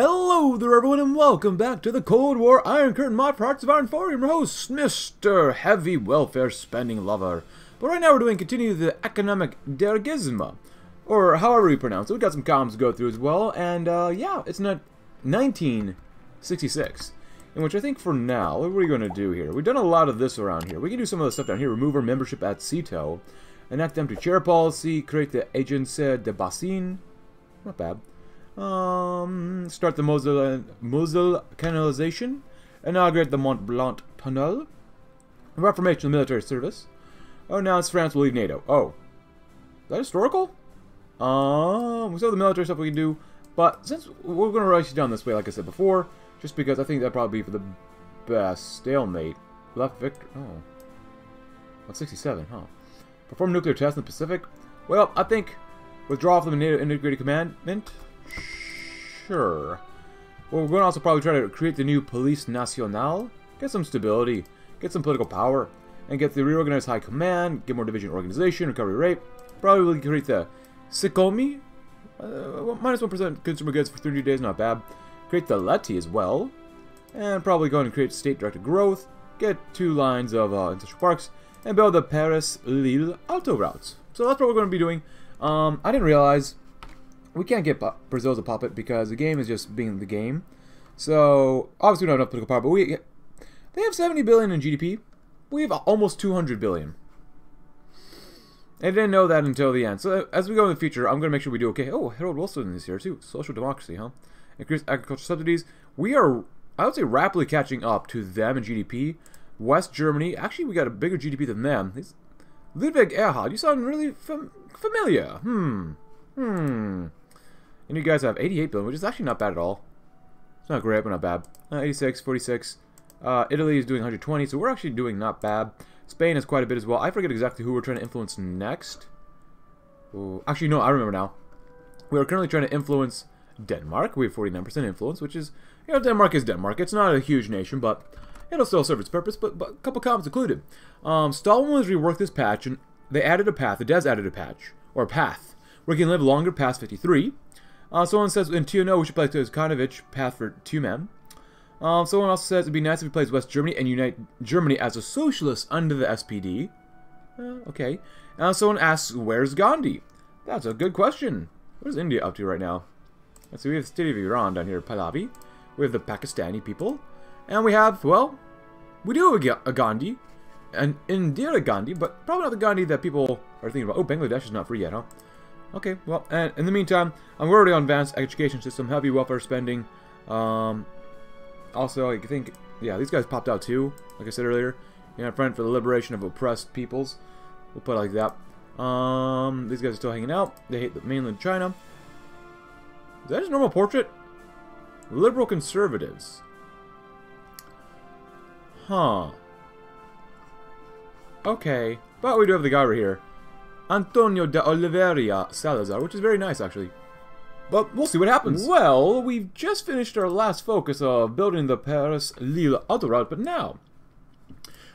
Hello there everyone and welcome back to the Cold War Iron Curtain mod for Hearts of Iron 4. I'm your host, Mr. Heavy Welfare Spending Lover. But right now we're doing continue the Economic Dirigisme, or however you pronounce it. We've got some columns to go through as well, and uh, yeah, it's not 1966. In which I think for now, what are we going to do here? We've done a lot of this around here. We can do some of the stuff down here. Remove our membership at SEATO, enact empty chair policy, create the Agence de Bassin. Not bad. Um, start the Moselle, Moselle canalization, inaugurate the Mont Blanc tunnel, reformation of the military service, Oh, announce France will leave NATO. Oh, is that historical? Um, we still have the military stuff we can do, but since we're going to rush down this way, like I said before, just because I think that'd probably be for the best stalemate. Left victor. Oh, 167, huh? Perform nuclear tests in the Pacific. Well, I think withdraw from the NATO integrated commandment. Sure. Well, we're going to also probably try to create the new Police Nationale, get some stability, get some political power, and get the reorganized high command, get more division organization, recovery rate. Probably create the Sikomi, uh, minus 1% consumer goods for 30 days, not bad. Create the Leti as well, and probably go and create state-directed growth, get two lines of uh, industrial parks, and build the Paris-Lille auto routes. So that's what we're going to be doing. Um, I didn't realize we can't get Brazil as a puppet because the game is just being the game. So obviously we don't have enough political power, but we they have 70 billion in GDP. We have almost 200 billion. I didn't know that until the end. So as we go in the future, I'm going to make sure we do okay. Oh, Harold Wilson is here too. Social democracy, huh? Increased agricultural subsidies. We are, I would say, rapidly catching up to them in GDP. West Germany, actually, we got a bigger GDP than them. Ludwig Erhard, you sound really fam familiar. Hmm. Hmm. And you guys have 88 billion, which is actually not bad at all. It's not great, but not bad. Uh, 86, 46. Uh, Italy is doing 120, so we're actually doing not bad. Spain is quite a bit as well. I forget exactly who we're trying to influence next. Ooh, actually, no, I remember now. We are currently trying to influence Denmark. We have 49% influence, which is, you know, Denmark is Denmark. It's not a huge nation, but it'll still serve its purpose, but, but a couple comments included. Um, Stalin was reworked this patch, and they added a path. The Des added a patch, or a path, where you can live longer past 53. Uh, someone says in TNO we should play Toskanovich, path for two men. Um, someone also says it'd be nice if he plays West Germany and unite Germany as a socialist under the SPD. Uh, okay. Uh, someone asks, where's Gandhi? That's a good question. What is India up to right now? Let's see, we have the state of Iran down here, Pahlavi. We have the Pakistani people. And we have, well, we do have a Gandhi. An Indira Gandhi, but probably not the Gandhi that people are thinking about. Oh, Bangladesh is not free yet, huh? Okay, well, and in the meantime, I'm already on advanced education system, heavy welfare spending. Um, also, I think, yeah, these guys popped out too, like I said earlier. You know, Front for the Liberation of Oppressed Peoples. We'll put it like that. Um, these guys are still hanging out. They hate the mainland China. Is that his normal portrait? Liberal conservatives. Huh. Okay. But we do have the guy right here. Antonio de Oliveira Salazar, which is very nice, actually. But we'll see what happens. Well, we've just finished our last focus of building the Paris-Lille autoroute, but now...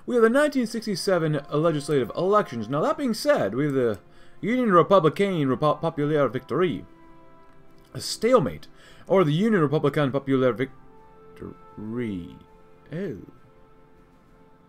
We have the 1967 legislative elections. Now, that being said, we have the Union Républicaine Repo Populaire Victory. A stalemate. Or the Union Républicaine Populaire Victory. Oh.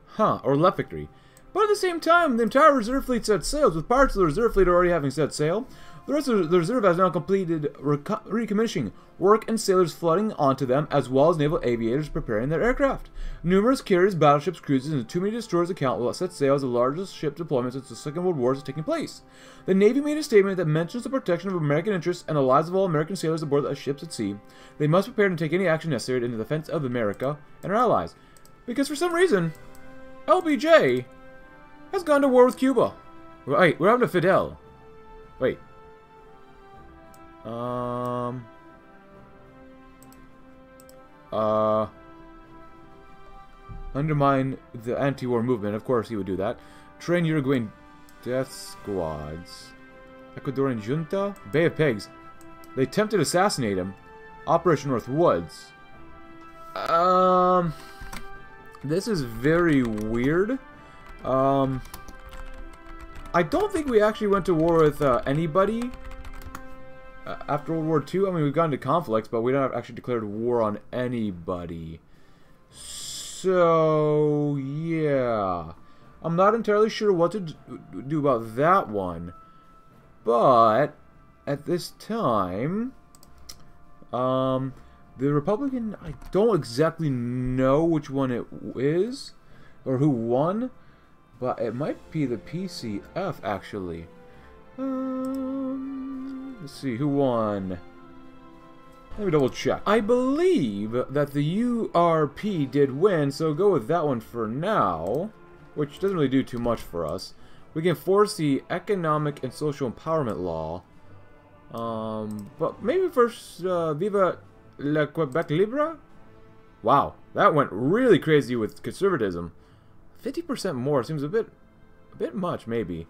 Huh, or left victory. But at the same time, the entire reserve fleet set sails, with parts of the reserve fleet already having set sail. The rest of the reserve has now completed recommissioning work and sailors flooding onto them, as well as naval aviators preparing their aircraft. Numerous carriers, battleships, cruisers, and too many destroyers account will set sail as the largest ship deployment since the Second World War is taking place. The Navy made a statement that mentions the protection of American interests and the lives of all American sailors aboard the ships at sea. They must prepare to take any action necessary in the defense of America and our allies. Because for some reason, LBJ has gone to war with Cuba. Right, we're having a Fidel. Wait. Um. Uh. Undermine the anti-war movement. Of course he would do that. Train Uruguayan death squads. Ecuadorian junta? Bay of Pigs. They attempted to assassinate him. Operation North Woods. Um... This is very weird. Um, I don't think we actually went to war with uh, anybody uh, after World War II, I mean, we've gone into conflicts, but we don't have actually declared war on anybody. So, yeah. I'm not entirely sure what to do about that one. But, at this time, um, the Republican, I don't exactly know which one it is, or who won, but it might be the PCF, actually. Um, let's see, who won? Let me double check. I believe that the URP did win, so go with that one for now, which doesn't really do too much for us. We can force the Economic and Social Empowerment Law. Um, but maybe first, uh, Viva Le Quebec Libre? Wow, that went really crazy with conservatism. 50% more seems a bit, a bit much, maybe.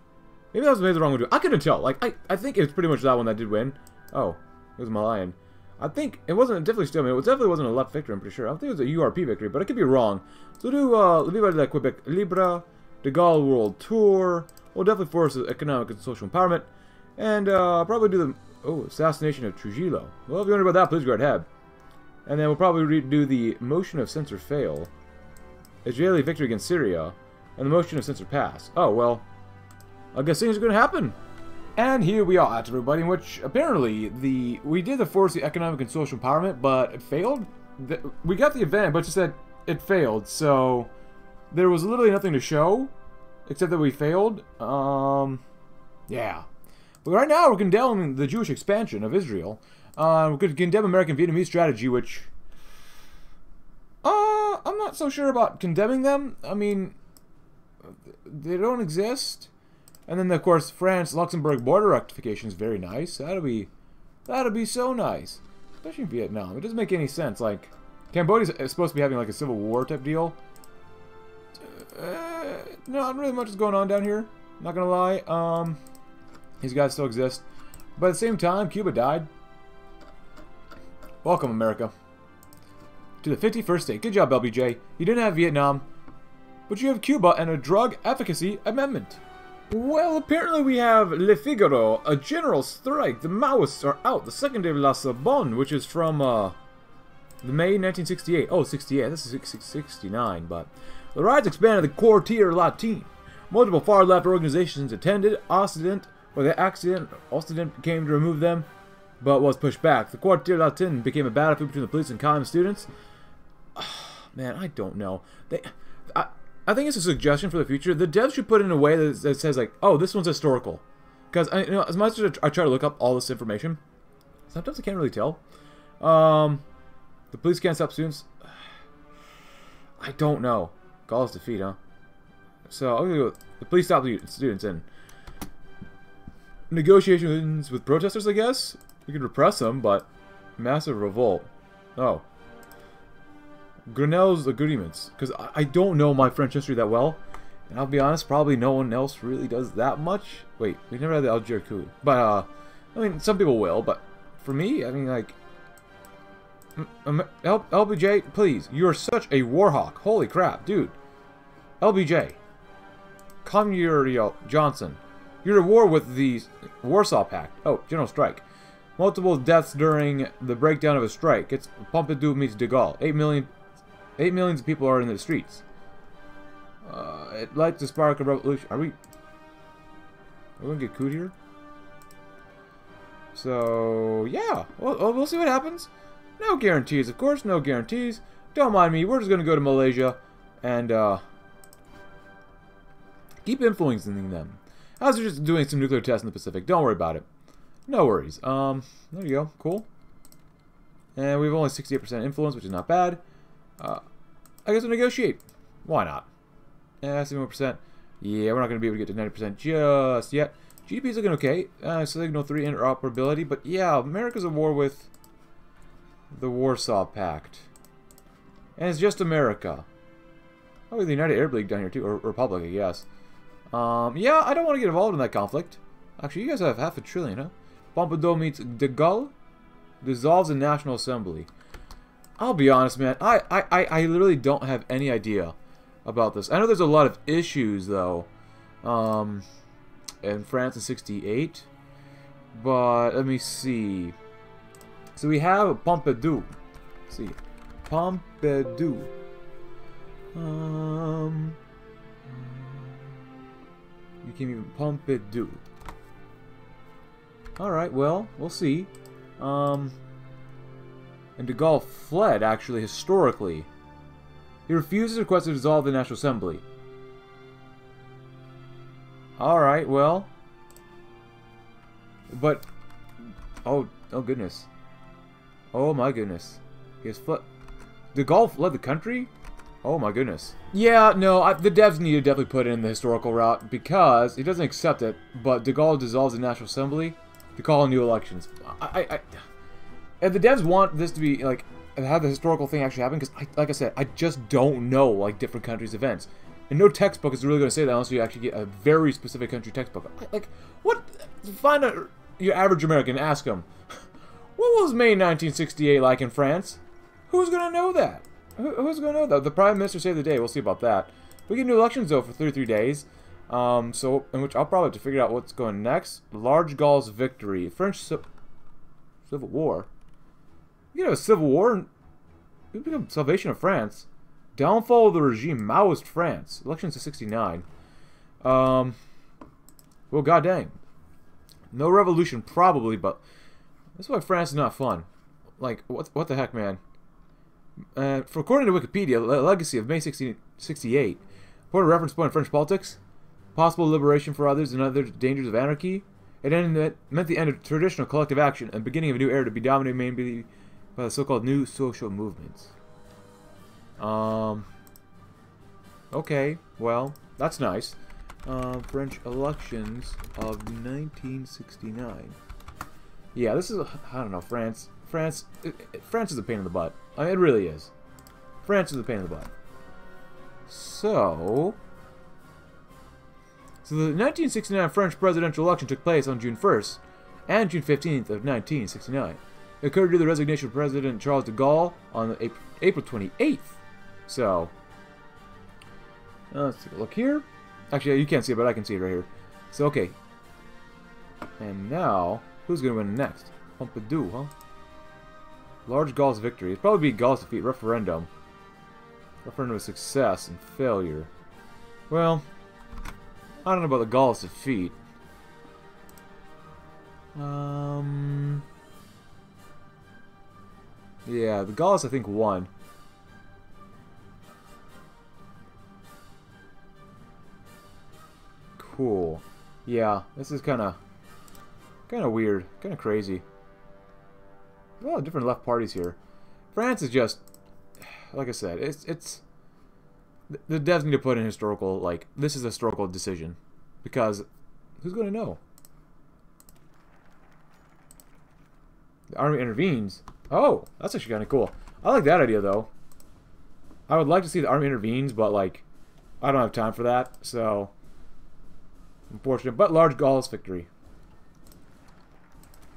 Maybe that was maybe the wrong one to do. I couldn't tell. Like, I, I think it's pretty much that one that did win. Oh, it was Malayan. I think it wasn't definitely still. It was definitely wasn't a left victory. I'm pretty sure. I think it was a URP victory, but I could be wrong. So do uh, Viva la Quebec Libre, De Gaulle World Tour. We'll definitely force economic and social empowerment, and uh, probably do the oh assassination of Trujillo. Well, if you wonder about that, please go ahead. And then we'll probably do the motion of censor fail, Israeli victory against Syria, and the motion of censor pass. Oh well, I guess things are going to happen. And here we are, at everybody, in which apparently the we did the force the economic and social empowerment, but it failed. The, we got the event, but just that it failed. So there was literally nothing to show except that we failed. Um, yeah. But right now we're condemning the Jewish expansion of Israel. Uh, we could condemn American Vietnamese strategy, which I'm not so sure about condemning them. I mean, they don't exist. And then, of course, France-Luxembourg border rectification is very nice. That'll be, that'll be so nice. Especially Vietnam. It doesn't make any sense. Like, Cambodia is supposed to be having like a civil war type deal. Uh, not really much is going on down here. Not gonna lie. Um, these guys still exist. But at the same time, Cuba died. Welcome, America. To the 51st state. Good job, LBJ. You didn't have Vietnam, but you have Cuba and a drug efficacy amendment. Well, apparently we have Le Figaro, a general strike. The Maoists are out. The second day of La Sorbonne, which is from uh, the May 1968. Oh, 68. This is 69, but the riots expanded the Quartier Latin. Multiple far-left organizations attended. Occident, or the accident, Occident came to remove them, but was pushed back. The Quartier Latin became a battlefield between the police and common students. Man, I don't know. They, I, I think it's a suggestion for the future. The devs should put in a way that, that says like, oh, this one's historical. Because you know, as much as I try to look up all this information, sometimes I can't really tell. Um, the police can't stop students. I don't know. Gaull's defeat, huh? So I'm gonna go. The police stop the students in negotiations with protesters. I guess we can repress them, but massive revolt. Oh, Grenelle's agreements, because I, I don't know my French history that well. And I'll be honest, probably no one else really does that much. Wait, we never had the Algiers coup. But, uh, I mean, some people will, but for me, I mean, like, LBJ, please, you're such a warhawk. Holy crap, dude. LBJ. Commurio Johnson. You're at war with the Warsaw Pact. Oh, General Strike. Multiple deaths during the breakdown of a strike. It's Pompidou meets de Gaulle. 8 million 8 millions of people are in the streets. Uh, it lights to spark a revolution. Are we... Are we gonna get cooed here? So, yeah. Well, we'll see what happens. No guarantees, of course, no guarantees. Don't mind me, we're just gonna go to Malaysia and, uh... Keep influencing them. I was just doing some nuclear tests in the Pacific. Don't worry about it. No worries. Um, there you go. Cool. And we have only 68% influence, which is not bad. Uh, I guess we'll negotiate. Why not? Yeah, 71%. Yeah, we're not going to be able to get to 90% just yet. GDP is looking okay. Uh, Signal 3 interoperability. But yeah, America's at war with the Warsaw Pact. And it's just America. Oh, the United Arab League down here too. Or Republic, I guess. Um, yeah, I don't want to get involved in that conflict. Actually, you guys have half a trillion, huh? Pompidou meets De Gaulle. Dissolves the National Assembly. I'll be honest, man. I, I, I literally don't have any idea about this. I know there's a lot of issues, though. Um, in France in 68. But, let me see. So we have Pompidou. Let's see. Pompidou. Um... You can even Pompidou. Alright, well, we'll see. Um... And de Gaulle fled, actually, historically. He refused refuses request to dissolve the National Assembly. Alright, well. But... Oh, oh goodness. Oh my goodness. He has fled... De Gaulle fled the country? Oh my goodness. Yeah, no, I, the devs need to definitely put in the historical route because he doesn't accept it, but de Gaulle dissolves the National Assembly to call new elections. I, I, I and the devs want this to be like have the historical thing actually happen because, like I said, I just don't know like different countries' events, and no textbook is really going to say that unless you actually get a very specific country textbook. Like, what? Find a, your average American, ask them, what was May 1968 like in France? Who's going to know that? Who, who's going to know that? The Prime Minister saved the day. We'll see about that. We get new elections though for 33 days. Um, so, in which I'll probably have to figure out what's going next. Large Gaul's victory. French Civil War. You know, a civil war and become salvation of France. Downfall of the regime, Maoist France. Elections of 69. Um, well, god dang. No revolution, probably, but that's why France is not fun. Like, what, what the heck, man? Uh, for according to Wikipedia, the legacy of May 1668, important reference point in French politics, possible liberation for others and other dangers of anarchy, it ended, meant the end of traditional collective action and beginning of a new era to be dominated mainly the so-called new social movements. Um. Okay, well, that's nice. Uh, French elections of 1969. Yeah, this is, I don't know, France. France, it, it, France is a pain in the butt. I mean, it really is. France is a pain in the butt. So, so the 1969 French presidential election took place on June 1st and June 15th of 1969 occurred due to the resignation of President Charles de Gaulle on April 28th. So, uh, let's take a look here. Actually, you can't see it, but I can see it right here. So, okay. And now, who's going to win next? Pompidou, huh? Large Gaul's victory. It'd probably be Gaull's defeat. Referendum. Referendum of success and failure. Well, I don't know about the Gaul's defeat. Um... Yeah, the Gauls, I think, won. Cool. Yeah, this is kind of kind of weird, kind of crazy. A lot of different left parties here. France is just, like I said, it's it's the devs need to put in historical like this is a historical decision because who's going to know? The army intervenes. Oh, that's actually kind of cool. I like that idea, though. I would like to see the army intervenes, but, like, I don't have time for that, so... Unfortunate, but large Gaul's victory.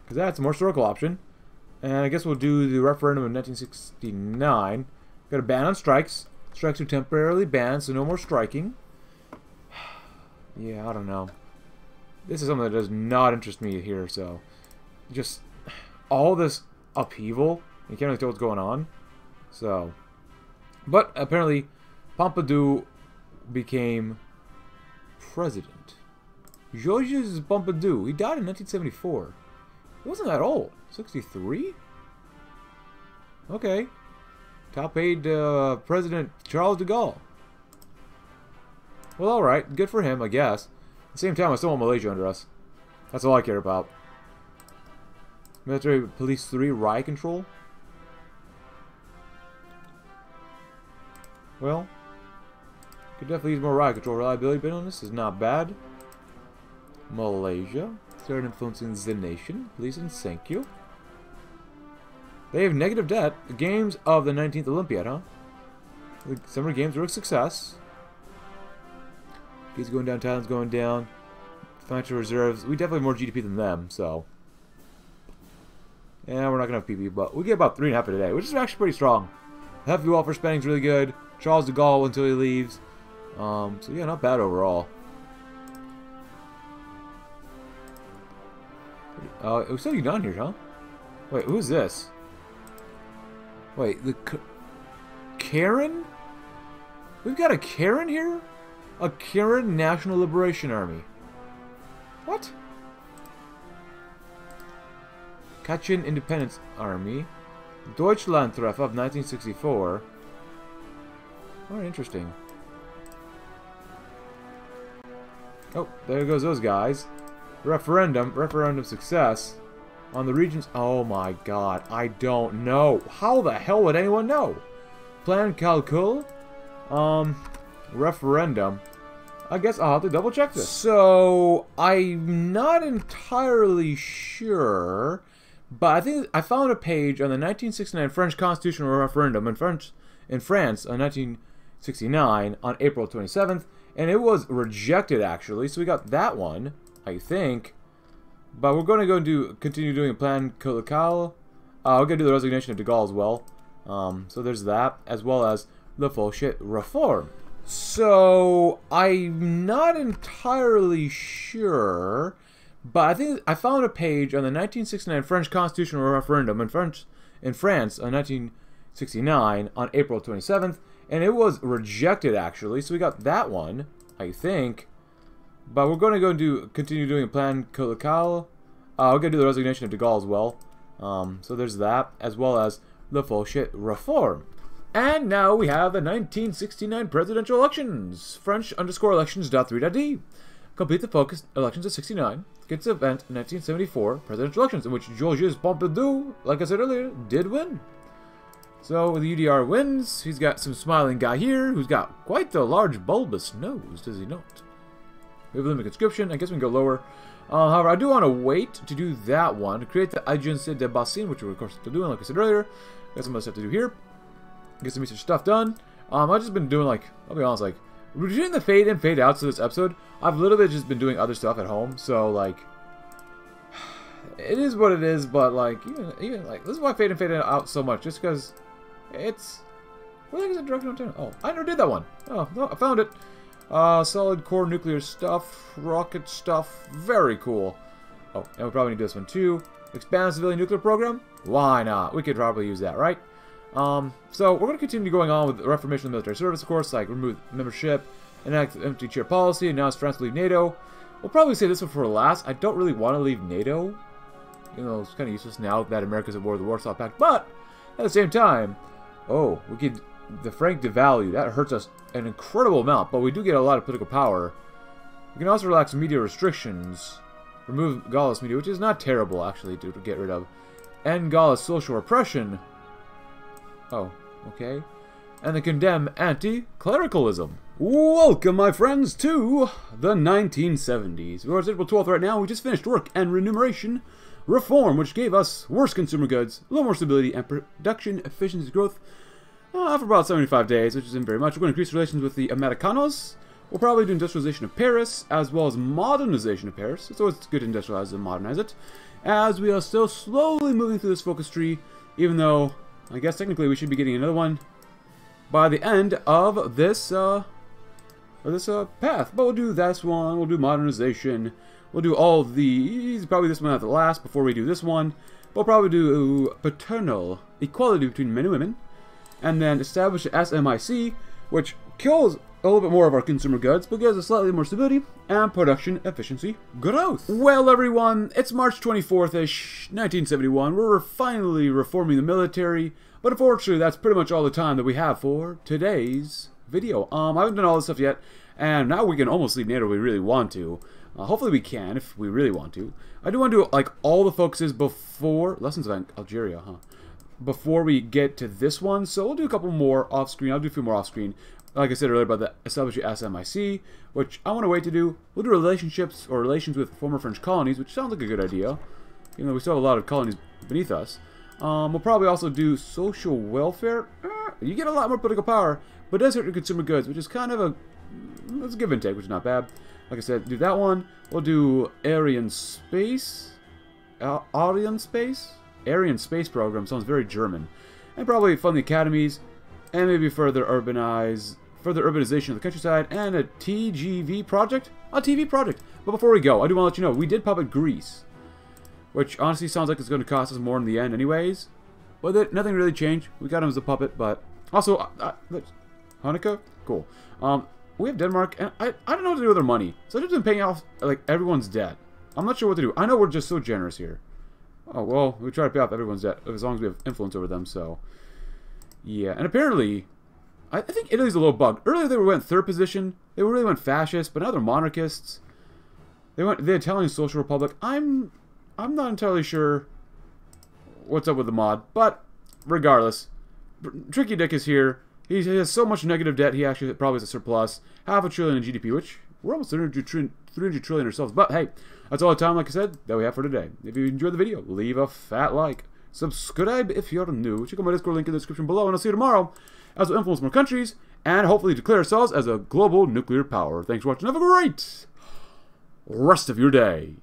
Because that's a more historical option. And I guess we'll do the referendum in 1969. Got a ban on strikes. Strikes are temporarily banned, so no more striking. yeah, I don't know. This is something that does not interest me here, so... Just... All this upheaval. You can't really tell what's going on. So, but apparently, Pompidou became president. Georges Pompidou. He died in 1974. He wasn't that old. 63? Okay. Top paid uh, President Charles de Gaulle. Well, alright. Good for him, I guess. At the same time, I still want Malaysia under us. That's all I care about. Military Police 3 riot control? Well, could definitely use more riot control. Reliability this is not bad. Malaysia. Started influencing the nation. Please and thank you. They have negative debt. The games of the 19th Olympiad, huh? The summer games were a success. He's going down, Thailand's going down. Financial reserves. We definitely have more GDP than them, so. Yeah, we're not going to have PP, but we get about 3.5 a day, which is actually pretty strong. Heavy welfare spending is really good. Charles de Gaulle until he leaves. Um, so yeah, not bad overall. Uh, it was still down here, huh? Wait, who's this? Wait, the... Karen? We've got a Karen here? A Karen National Liberation Army. What? Kachin Independence Army. Deutschlandtreff of 1964. Very interesting. Oh, there goes those guys. Referendum, referendum success. On the regions... Oh my god, I don't know. How the hell would anyone know? Plan calcul? Um, referendum. I guess I'll have to double check this. So, I'm not entirely sure, but I think I found a page on the 1969 French constitutional referendum in French in France on 1969 on April 27th, and it was rejected actually. So we got that one, I think. But we're going to go and do continue doing a plan local. Uh, we're going to do the resignation of de Gaulle as well. Um, so there's that, as well as the Fauchet reform. So I'm not entirely sure, but I think I found a page on the 1969 French constitutional referendum in French in France on 1969 on April 27th, and it was rejected actually. So we got that one, I think. But we're going to go and do continue doing a plan local. Uh, we're going to do the resignation of de Gaulle as well. Um, so there's that, as well as the Fauchet reform. And now we have the 1969 presidential elections. French underscore elections.3.d. Complete the focus elections of 69. Gets event 1974 presidential elections in which Georges Pompidou, like I said earlier, did win. So the UDR wins. He's got some smiling guy here who's got quite the large bulbous nose, does he not? We have a limited conscription. I guess we can go lower. Uh, however, I do want to wait to do that one. Create the Agence de Bassin, which we're of course doing, like I said earlier. Got some other stuff to do here. Get some research stuff done. Um, I've just been doing like, I'll be honest, like, doing the fade in, fade outs to this episode, I've literally just been doing other stuff at home, so like, it is what it is, but like, even, even like, this is why fade in, fade out so much, just because it's, where the heck is it direction on Oh, I never did that one. Oh, no, I found it. Uh, solid core nuclear stuff, rocket stuff, very cool. Oh, and we probably need this one too. Expand civilian nuclear program? Why not? We could probably use that, right? Um, so we're going to continue going on with the reformation of the military service, of course, like remove membership, enact empty chair policy, announce France to leave NATO. We'll probably say this one for last. I don't really want to leave NATO. You know, it's kind of useless now that America's at war with the Warsaw Pact. But, at the same time, oh, we could the franc devalue. That hurts us an incredible amount, but we do get a lot of political power. We can also relax media restrictions. Remove Gaullist media, which is not terrible, actually, to, get rid of. End Gaullist social repression. Oh, okay. And then condemn anti-clericalism. Welcome, my friends, to the 1970s. We're at April 12th right now. We just finished work and remuneration reform, which gave us worse consumer goods, a little more stability, and production efficiency growth uh, for about 75 days, which isn't very much. We're going to increase relations with the Americanos. We'll probably do industrialization of Paris, as well as modernization of Paris. It's always good to industrialize and modernize it. As we are still slowly moving through this focus tree, even though I guess technically we should be getting another one by the end of this uh, of this uh, path. But we'll do this one, we'll do modernization, we'll do all these, probably this one at the last before we do this one. We'll probably do paternal equality between men and women, and then establish a SMIC, which kills a little bit more of our consumer goods, but gives us slightly more stability and production efficiency growth. Well, everyone, it's March 24th-ish, 1971. We're finally reforming the military, but unfortunately, that's pretty much all the time that we have for today's video. Um, I haven't done all this stuff yet, and now we can almost leave NATO if we really want to. Uh, hopefully we can, if we really want to. I do want to do, like, all the focuses before... Lessons of Algeria, huh? before we get to this one. So we'll do a couple more off screen. I'll do a few more off screen. Like I said earlier about the establish your SMIC, which I want to wait to do. We'll do relationships or relations with former French colonies, which sounds like a good idea. You know, we still have a lot of colonies beneath us. Um, we'll probably also do social welfare. Eh, you get a lot more political power, but it does hurt your consumer goods, which is kind of a let's give and take, which is not bad. Like I said, do that one. We'll do Aryan Space. Uh, Aryan Space? Aryan Space Program sounds very German. And probably fund the academies, and maybe further urbanize, further urbanization of the countryside, and a TGV project? A TV project. But before we go, I do want to let you know, we did puppet Greece. which honestly sounds like it's going to cost us more in the end anyways. But nothing really changed. We got him as a puppet, but also, uh, uh, Hanukkah? Cool. Um, we have Denmark, and I, I don't know what to do with their money. So I've just been paying off, like, everyone's debt. I'm not sure what to do. I know we're just so generous here. Oh, well, we try to pay off everyone's debt as long as we have influence over them, so... Yeah, and apparently, I, I think Italy's a little bugged. Earlier they went third position. They really went fascist, but now they're monarchists. They went the Italian Social Republic. I'm I'm not entirely sure what's up with the mod, but regardless, Tricky Dick is here. He has so much negative debt, he actually probably has a surplus. Half a trillion in GDP, which we're almost 300 trillion, 300 trillion ourselves. But hey, that's all the time, like I said, that we have for today. If you enjoyed the video, leave a fat like. Subscribe if you're new. Check out my Discord link in the description below, and I'll see you tomorrow as we influence more countries and hopefully declare ourselves as a global nuclear power. Thanks for watching. Have a great rest of your day.